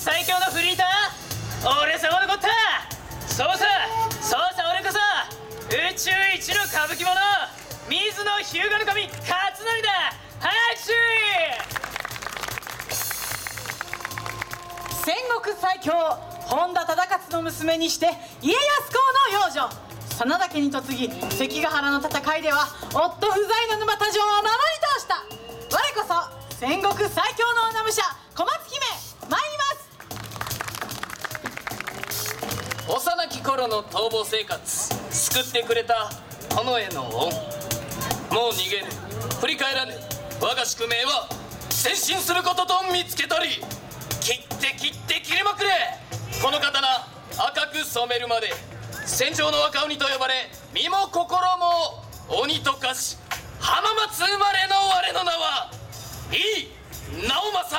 最強のフリーター俺様のこったそうさそうさ俺こそ宇宙一の歌舞伎者水野日向守勝則だ拍手戦国最強本田忠勝の娘にして家康公の養女真田家に嫁ぎ関ヶ原の戦いでは夫不在の沼田城を守り通した我こそ戦国最強の女武者小松幼き頃の逃亡生活救ってくれた殿への恩もう逃げぬ振り返らぬ我が宿命は前進することと見つけ取り切って切って切りまくれ。この刀赤く染めるまで戦場の若鬼と呼ばれ身も心も鬼と化し浜松生まれの我の名はいい直政。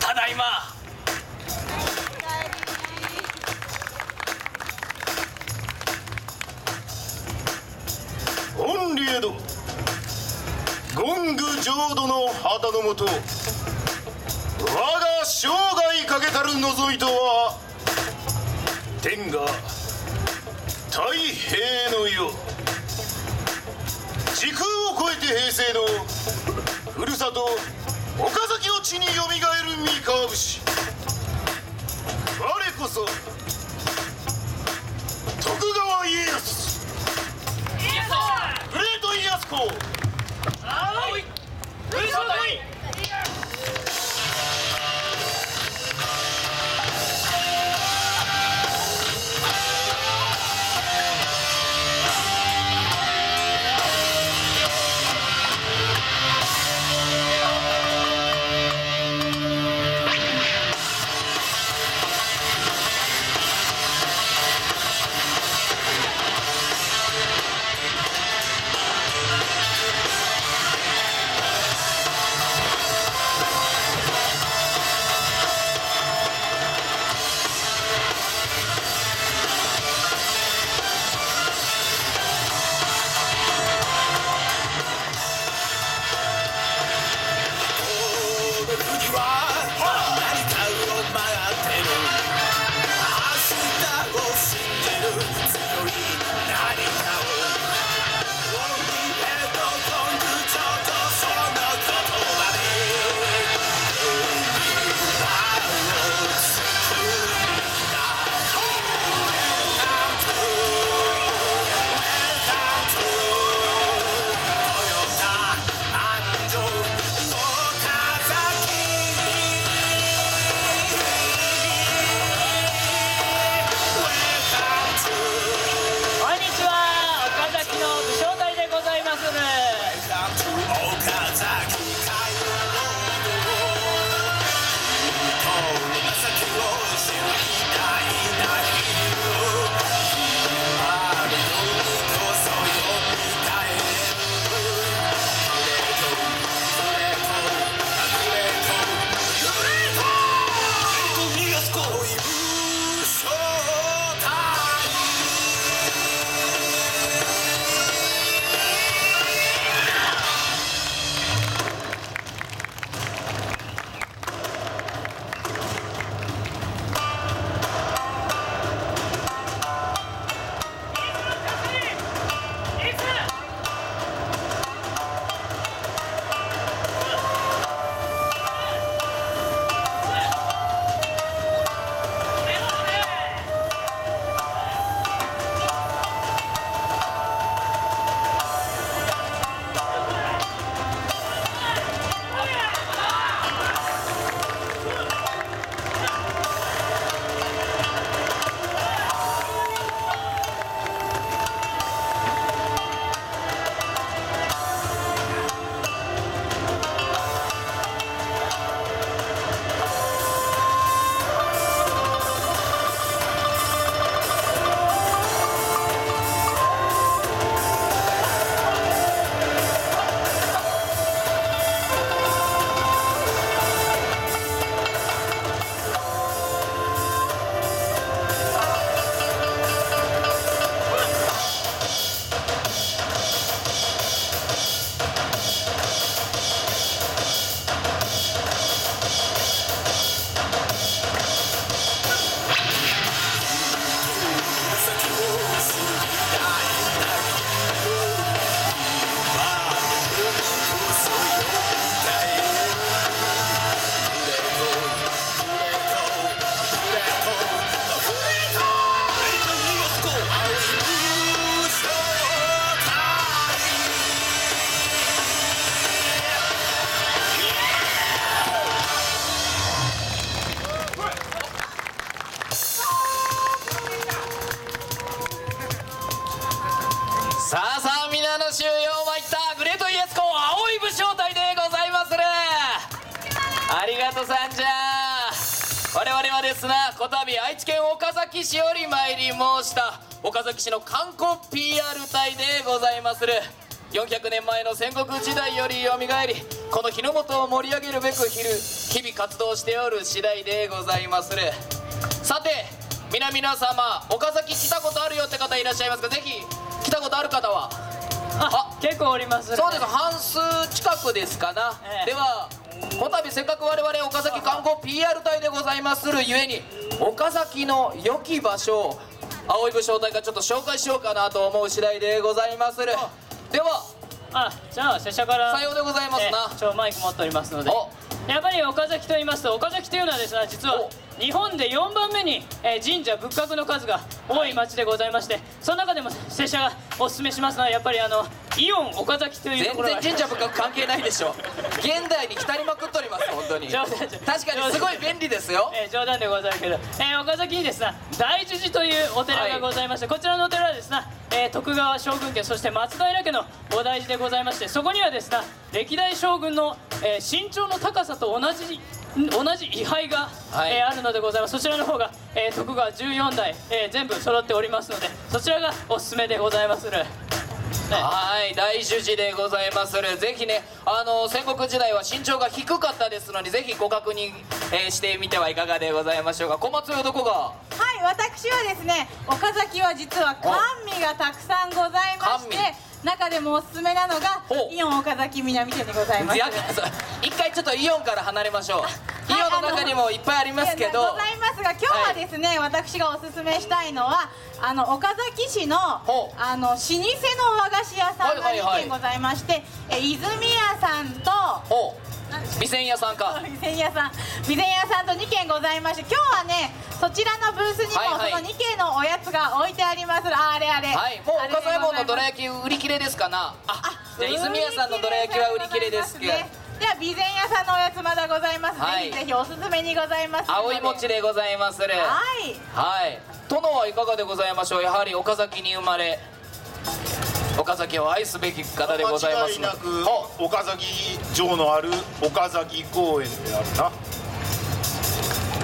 ただいま。御礼殿権具浄土の旗のもと我が生涯かけたる望みとは天が太平の世。時空を超えて平成のふるさと岡崎の地によみがえる三河節。我こそグレート家康公愛知県岡崎市より参り申した岡崎市の観光 PR 隊でございまする。400年前の戦国時代よりよみがえりこの日の本を盛り上げるべく日日々活動しておる次第でございまする。さて皆々様岡崎来たことあるよって方いらっしゃいますか？ぜひ来たことある方は。あ結構おりますね。そうです。半数近くですかな、ええ。ではこたびせっかく我々岡崎観光 PR 隊でございまするゆえに岡崎の良き場所を青い武将隊がちょっと紹介しようかなと思う次第でございまする。ではあじゃあ拙者からさようでございますえなちょマイク持っておりますので。お。やっぱり岡崎と言いますと岡崎というのはですね実は日本で4番目に、えー神社仏閣の数が多い町でございましてその中でも拙者がおすすめしますのはやっぱりあのイオン岡崎というと全ころが然神社仏閣関係ないでしょ。現代に浸りまくっとります本当に。確かにすごい便利ですよ。えー冗談でござるけど、えー岡崎にですね大樹寺というお寺がございまして、こちらのお寺はですね、えー徳川将軍家そして松平家の菩提寺でございましてそこにはですね歴代将軍の、えー身長の高さと同じ同じ位牌が、はい。えーあるのでございます。そちらの方が、えー徳川14代、えー全部揃っておりますのでそちらがおすすめでございまする、ね。はい大樹寺でございまする。ぜひねあの戦国時代は身長が低かったですのでぜひご確認、えーしてみてはいかがでございましょうか。小松よどこが？はい私はですね岡崎は実は甘味がたくさんございまして甘中でもおすすめなのがほう。イオン岡崎南店でございます。一回ちょっとイオンから離れましょう。イオンの中にもいっぱいありますけど。ございますが今日はですね、私がおすすめしたいのはあの岡崎市のあの老舗の和菓子屋さんがはいはいはい2軒ございまして、え泉屋さんとお備前屋さんか。備前屋さん。備前屋さんと2軒ございまして今日はねそちらのブースにも、はいはい。その2軒のおやつが置いてあります。あれあれ。はい。もう岡左衛門のどら焼き売り切れですかな。あじゃあ泉屋さんのどら焼きは売り切れです。けどねでは備前屋さんのおやつまだございます、はい。ぜひぜひおすすめにございます。青い餅でございます。るはい。はい。殿はいかがでございましょう。やはり岡崎に生まれ岡崎を愛すべき方でございます間違いなくお岡崎城のある岡崎公園であるな。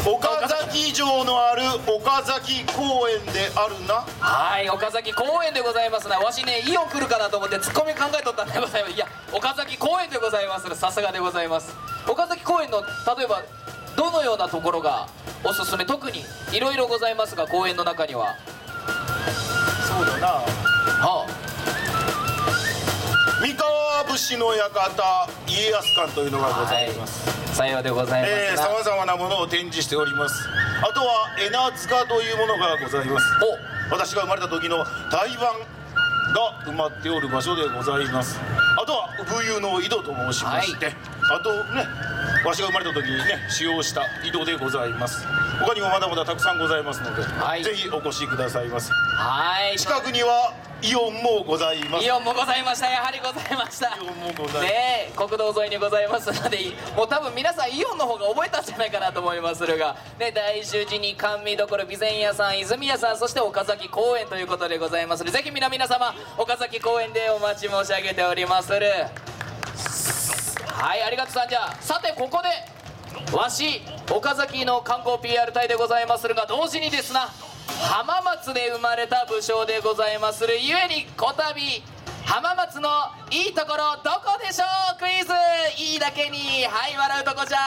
岡崎城のある岡崎公園であるな。はい岡崎公園でございます。なわしねイオン来るかなと思ってツッコミ考えとったんでございます。いや岡崎公園でございます。さすがでございます。岡崎公園の例えばどのようなところがおすすめ？特にいろいろございますが公園の中には。そうだな武士の館家康館というのがございます、いさようでございえー、ますな、さまざまなものを展示しております。あとは江名塚というものがございます。私が生まれた時の台湾が埋まっておる場所でございますあとは産湯の井戸と申しまして、あとねわしが生まれた時にね使用した井戸でございます。他にもまだまだたくさんございますので、はい。ぜひお越しくださいますはい。近くにはイオンもございます。イオンもございました。やはりございました。イオンもございます。国道沿いにございますので もう多分皆さんイオンの方が覚えたんじゃないかなと思いまするが、ね、大衆寺に甘味どころ備前屋さん泉屋さんそして岡崎公園ということでございますのでぜひ皆皆様岡崎公園でお待ち申し上げておりまするはいありがとうさんじゃあさてここでわし岡崎の観光 PR 隊でございまするが同時にですな浜松で生まれた武将でございまするゆえにこたび浜松のいいところどこでしょう？クイズ。いいだけにはい笑うとこじゃ。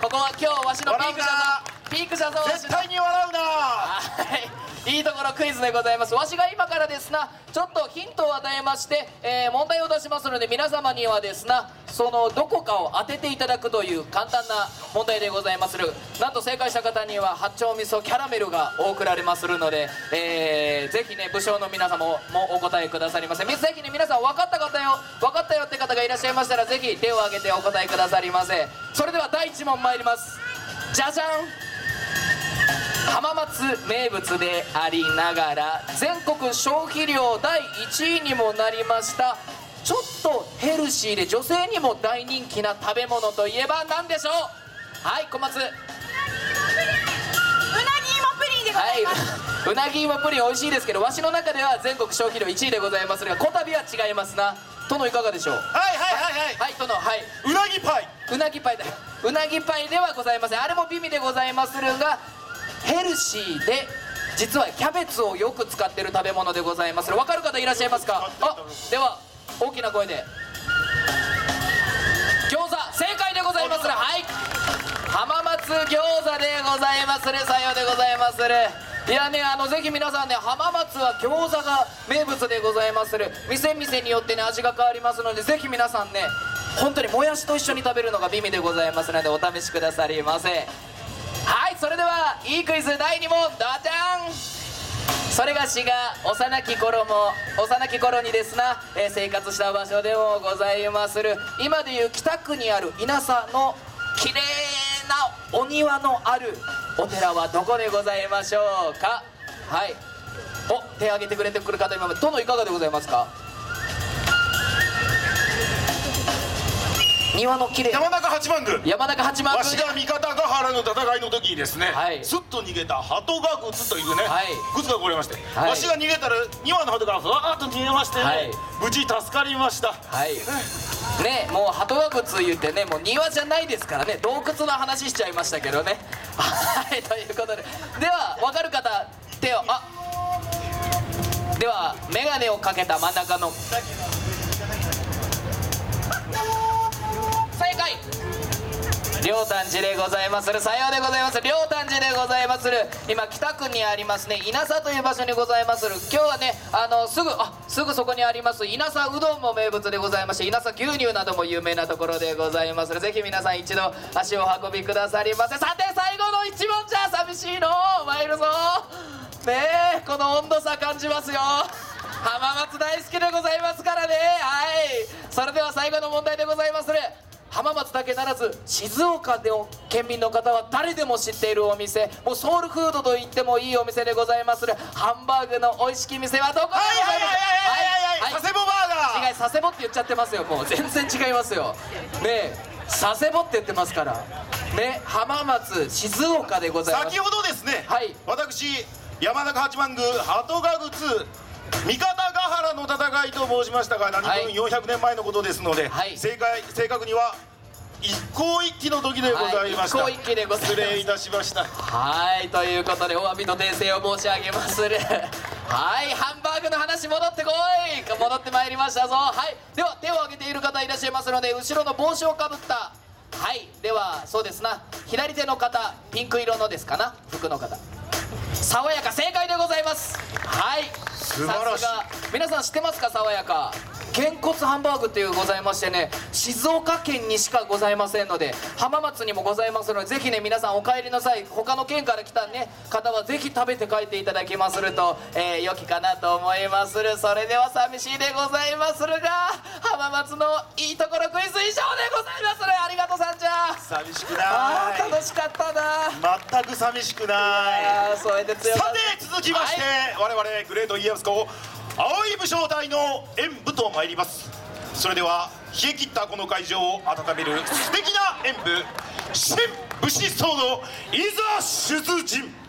ここは今日わしのピークじゃぞピークじゃぞ絶対に笑うな。はい、いいところクイズでございます。わしが今からですなちょっとヒントを与えまして、えー問題を出しますので皆様にはですなそのどこかを当てていただくという簡単な問題でございまする。なんと正解した方には八丁味噌キャラメルが贈られまするので、えーぜひね武将の皆様もお答えくださりませぜひね皆さん分かった方よ。分かったよって方がいらっしゃいましたらぜひ手を挙げてお答えくださりませそれでは第1問参ります。じゃじゃん。浜松名物でありながら全国消費量第1位にもなりましたちょっとヘルシーで女性にも大人気な食べ物といえば何でしょう？はい小松。はうなぎ芋プリンでございます、い。うなぎ芋プリン美味しいですけどわしの中では全国消費量1位でございますがこたびは違いますな。殿いかがでしょう？はいはいはいはい。はい殿はいうなぎパイ。うなぎパイ。だうなぎパイではございません。あれも美味でございまするがヘルシーで実はキャベツをよく使ってる食べ物でございますわかる方いらっしゃいますか？あでは大きな声で。餃子正解でございますはい。浜松餃子でございまするさようでございまするいやねあのぜひ皆さんね浜松は餃子が名物でございまする店店によってね味が変わりますのでぜひ皆さんね本当にもやしと一緒に食べるのが美味でございますのでお試しくださりませはいそれではいいクイズ第2問ドジャンそれがしが幼き頃も幼き頃にですな、えー生活した場所でもございまする今でいう北区にある稲佐の綺麗なお庭のあるお寺はどこでございましょうか？はい。お手挙げてくれてくる方今まで殿いかがでございますか？庭の綺麗。山中八幡宮。山中八幡わし宮が三方ヶ原の戦いの時にですね、はい。すっと逃げた鳩が靴というね、はい。靴がこれまして、はい。わしが逃げたら2羽の鳩がふわーっと逃げましてね、はい。無事助かりました。はい。ねもう鳩ヶ窟言ってねもう庭じゃないですからね洞窟の話しちゃいましたけどね。はいということで。では分かる方手をあ。では眼鏡をかけた真ん中の正解両丹寺でございまする。さようでございます両丹寺でございまする。今北区にありますね。稲佐という場所にございまする。今日はねあのすぐあすぐそこにあります。稲佐うどんも名物でございまして稲佐牛乳なども有名なところでございまする。ぜひ皆さん一度足を運びくださりませ。さて最後の一問じゃ寂しいの。参るぞ。ねえこの温度差感じますよ。浜松大好きでございますからね。はい。それでは最後の問題でございまする。浜松だけならず静岡の県民の方は誰でも知っているお店もうソウルフードと言ってもいいお店でございまするハンバーグの美味しき店はどこでございますはいはいはいはいはいはい。佐世保バーガー違い。佐世保って言っちゃってますよもう。全然違いますよ。ねえ。佐世保って言ってますから。ね。浜松静岡でございます。先ほどですね、はい。私山中八幡宮鳩ヶ靴三方ヶ原の戦いと申しましたが何はい。分400年前のことですので、はい。正解正確には一向一揆の時でございました、はい。一向一揆でございます。失礼いたしました。はい。ということでお詫びと訂正を申し上げまする。はい。ハンバーグの話戻ってこい。戻ってまいりましたぞ。はい。では手を挙げている方いらっしゃいますので後ろの帽子をかぶった。はい。ではそうですな。左手の方ピンク色のですかな。服の方。爽やか正解でございます。はい素晴らしい。皆さん知ってますか？爽やか。げんこつハンバーグっていうございましてね静岡県にしかございませんので浜松にもございますのでぜひね皆さんお帰りの際他の県から来たね方はぜひ食べて帰っていただきますると、えー良きかなと思いまする。それでは寂しいでございまするが浜松のいいところクイズ以上でございまする。ありがとうさんちゃん。寂しくあーない楽しかったな。全く寂しくない。あーそれで強かさて続きまして、我々グレート家康公青い武将隊の演舞と参ります。それでは冷え切ったこの会場を温める素敵な演舞新武士層のいざ出陣。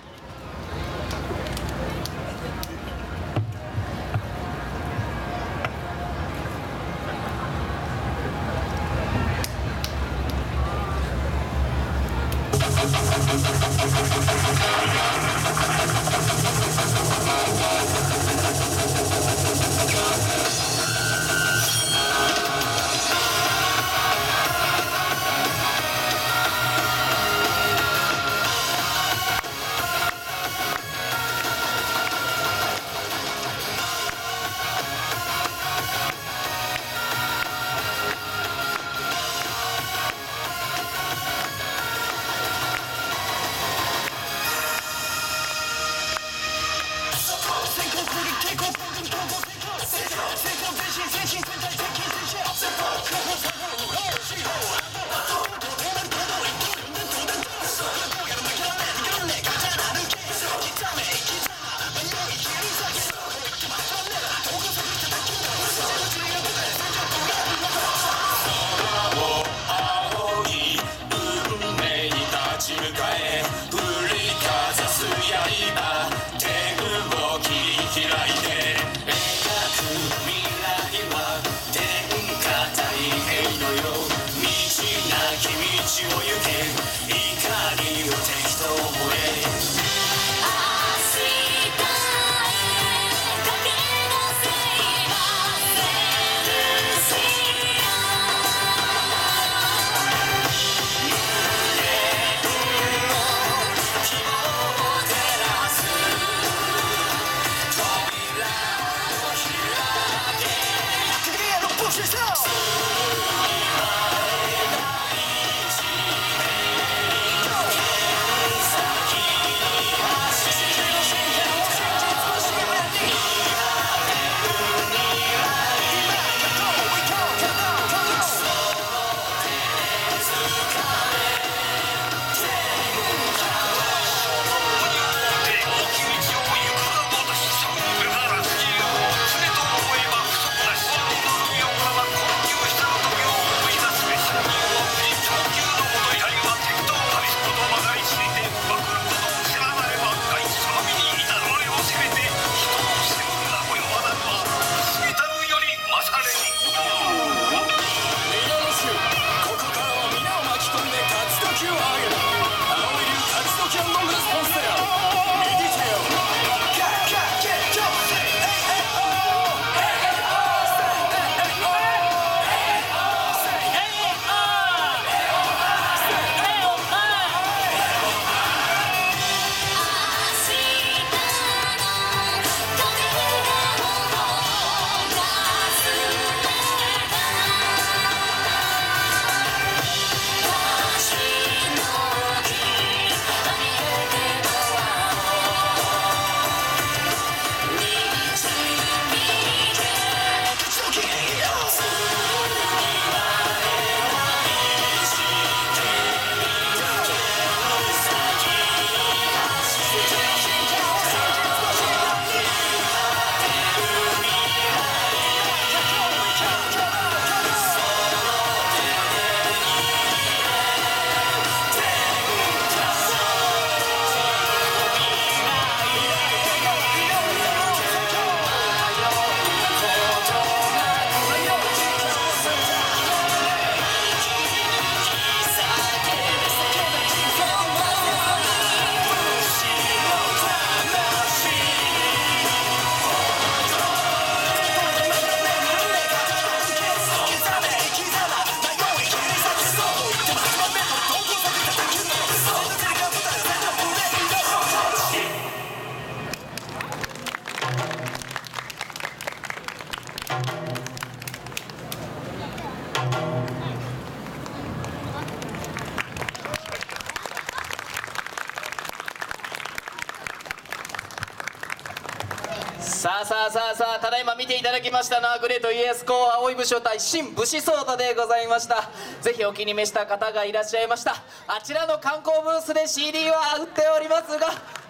だきましたのはグレート家康公葵武将対新武士ソードでございました。ぜひお気に召した方がいらっしゃいました。あちらの観光ブースで CD は売っておりますが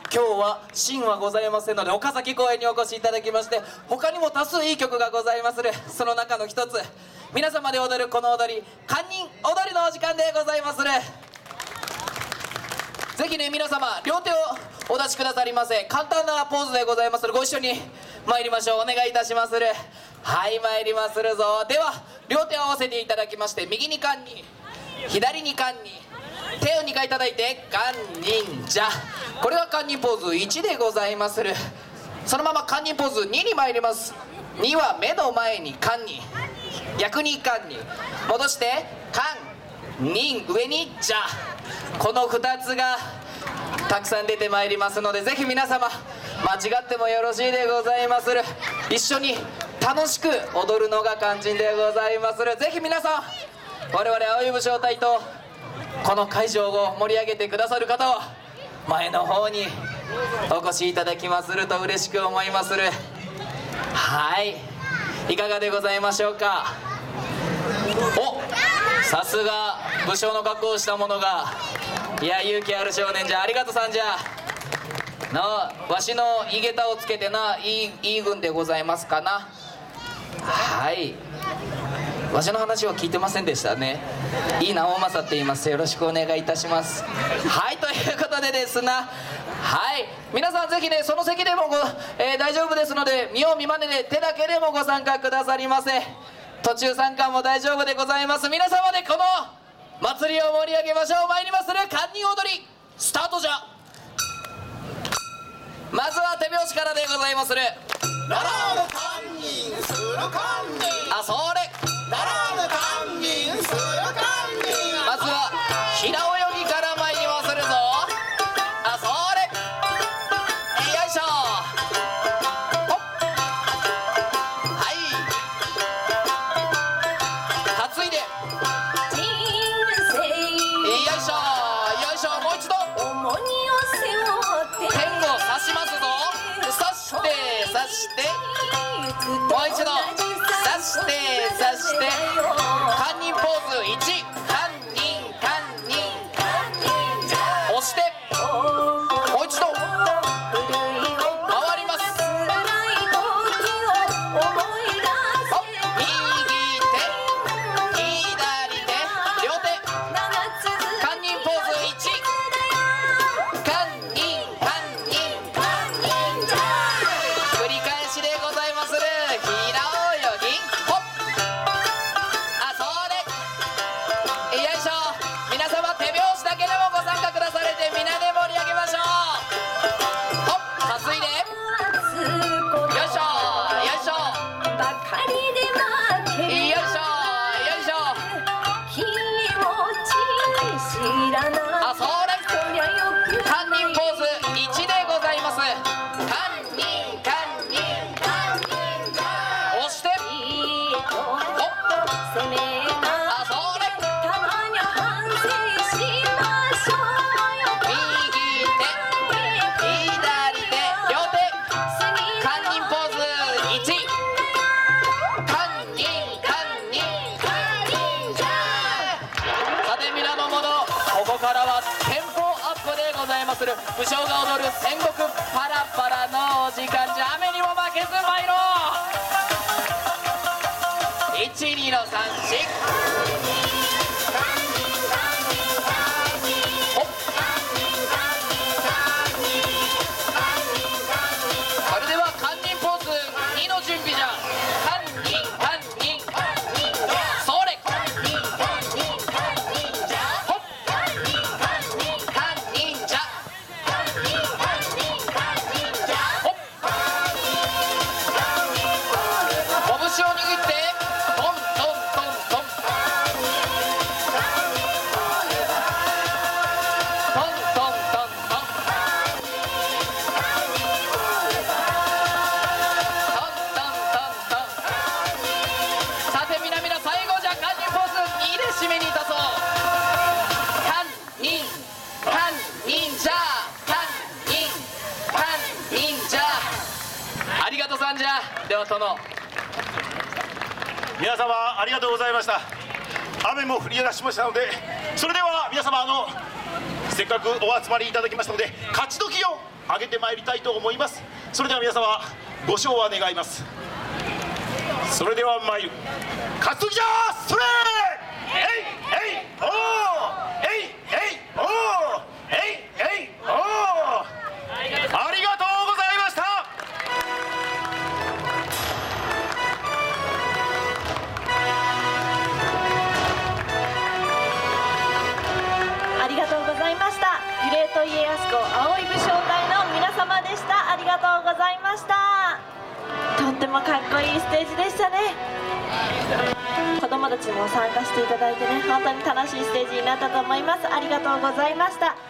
今日は真はございませんので岡崎公園にお越しいただきまして他にも多数いい曲がございまする。その中の一つ皆様で踊るこの踊り堪忍踊りのお時間でございまする。ぜひね皆様両手をお出しくださりませ。簡単なポーズでございまする。ご一緒に参りましょう。お願いいたしまする。はい参りまするぞ。では両手を合わせていただきまして右に堪忍左に堪忍手を2回叩いて堪忍じゃこれが堪忍ポーズ1でございまする。そのまま堪忍ポーズ2に参ります。2は目の前に堪忍逆に堪忍戻して堪忍上にじゃ。この2つがたくさん出てまいりますのでぜひ皆様間違ってもよろしいでございまする。一緒に楽しく踊るのが肝心でございまする。ぜひ皆さん我々青い武将隊とこの会場を盛り上げてくださる方は前の方にお越しいただきますると嬉しく思いまする。はい。いかがでございましょうか？お！さすが武将の格好をした者がいや勇気ある少年じゃありがとさんじゃ。なわしの井桁をつけてないいいい軍でございますかな。はい。わしの話は聞いてませんでしたね。いいな大政って言います。よろしくお願いいたします。はいということでですな。はい。皆さんぜひねその席でもご、えー大丈夫ですので見よう見まねで手だけでもご参加くださりませ。途中参加も大丈夫でございます。皆様でこの祭りを盛り上げましょう。参りまする堪忍踊りスタートじゃ。まずは手拍子からでございまする。ならぬ堪忍する堪忍あそれ武将が踊る戦国パラパラのお時間じゃ雨にも負けず参ろう !12 の3 4ました。雨も降り出しましたのでそれでは皆様あのせっかくお集まりいただきましたので勝ち時を上げてまいりたいと思います。それでは皆様ご賞は願います。それでは参る。勝ち時じゃそれもかっこいいステージでしたね。子供たちも参加していただいてね本当に楽しいステージになったと思います。ありがとうございました。